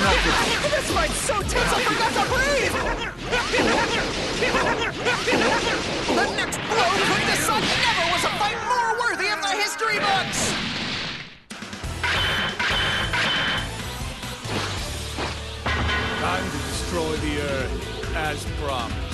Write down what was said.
nothing. This fight's so tense I forgot to breathe! the next blow could decide never was a fight more worthy of the history books! Time to destroy the Earth, as promised.